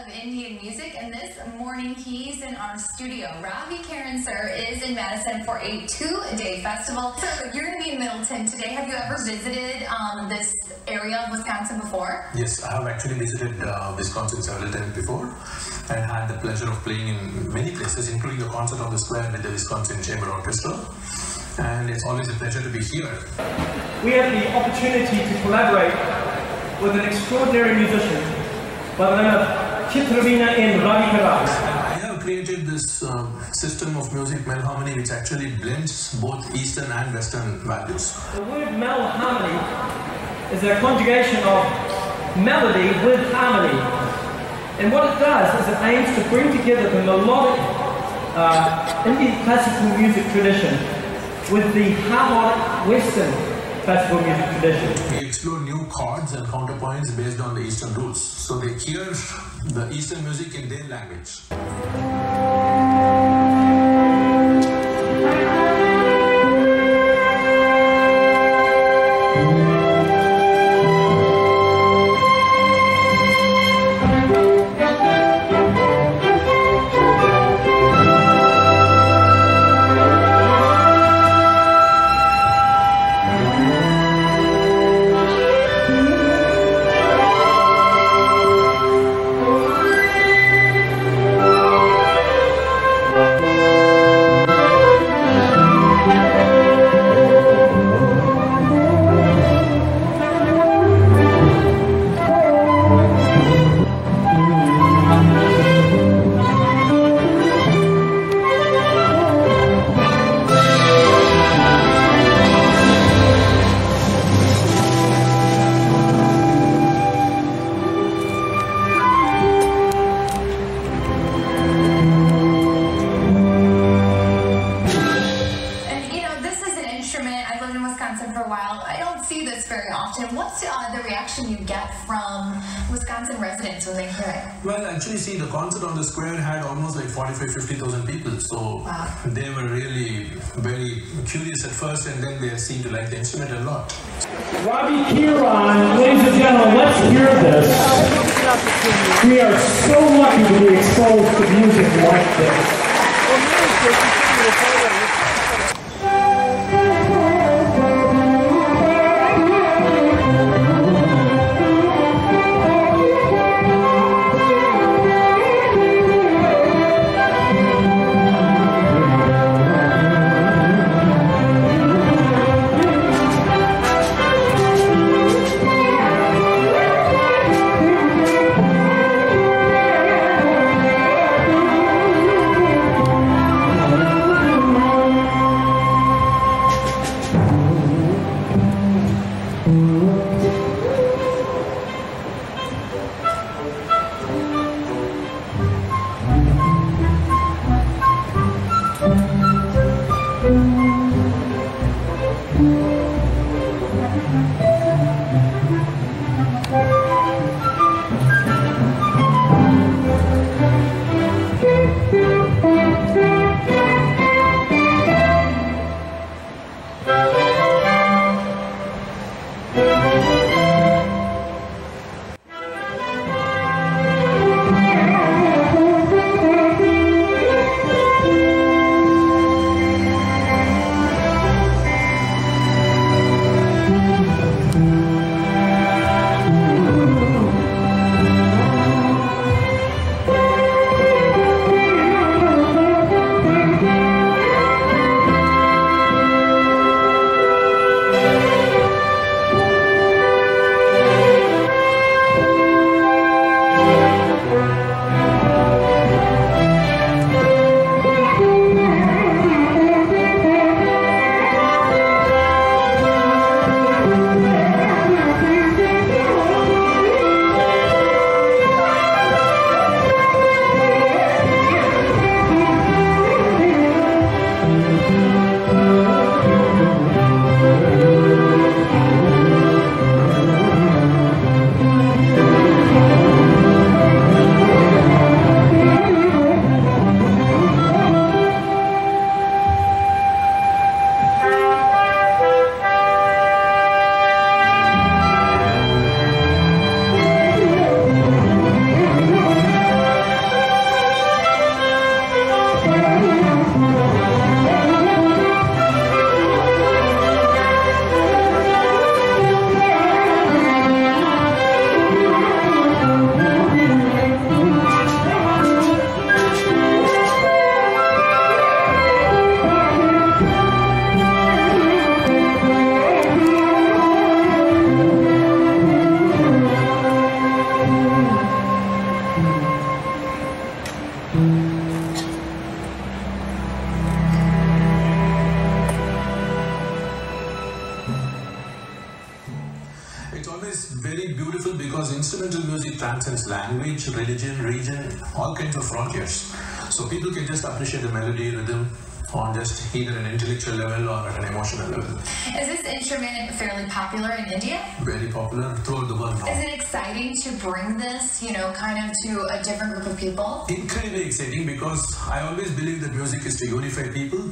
of Indian music, and this morning he's in our studio. Ravikiran sir is in Madison for a two-day festival. So you're going to be in Middleton today. Have you ever visited um, this area of Wisconsin before? Yes, I have actually visited uh, Wisconsin several times before and had the pleasure of playing in many places, including the concert on the square with the Wisconsin Chamber Orchestra. And it's always a pleasure to be here. We have the opportunity to collaborate with an extraordinary musician by the name of Chitravina N. Ravikiran. I have created this um, system of music Melharmony which actually blends both Eastern and Western values. The word melharmony is a conjugation of melody with harmony. And what it does is it aims to bring together the melodic uh, Indian classical music tradition with the harmonic Western classical music tradition. We explore new chords and counterpoints based on the Eastern roots. So they hear the Eastern music in their language. Wisconsin residents when they hear it? Well, actually, see, the concert on the square had almost like 45, 50,000 people. So Wow. they were really very curious at first, and then they seemed to like the instrument a lot. Robbie Kiran, ladies and gentlemen, let's hear this. We are so lucky to be exposed to music like this. Instrumental music transcends language, religion, region, all kinds of frontiers. So people can just appreciate the melody, rhythm on just either an intellectual level or at an emotional level. Is this instrument fairly popular in India? Very popular throughout the world now. Is it exciting to bring this, you know, kind of to a different group of people? Incredibly exciting because I always believe that music is to unify people.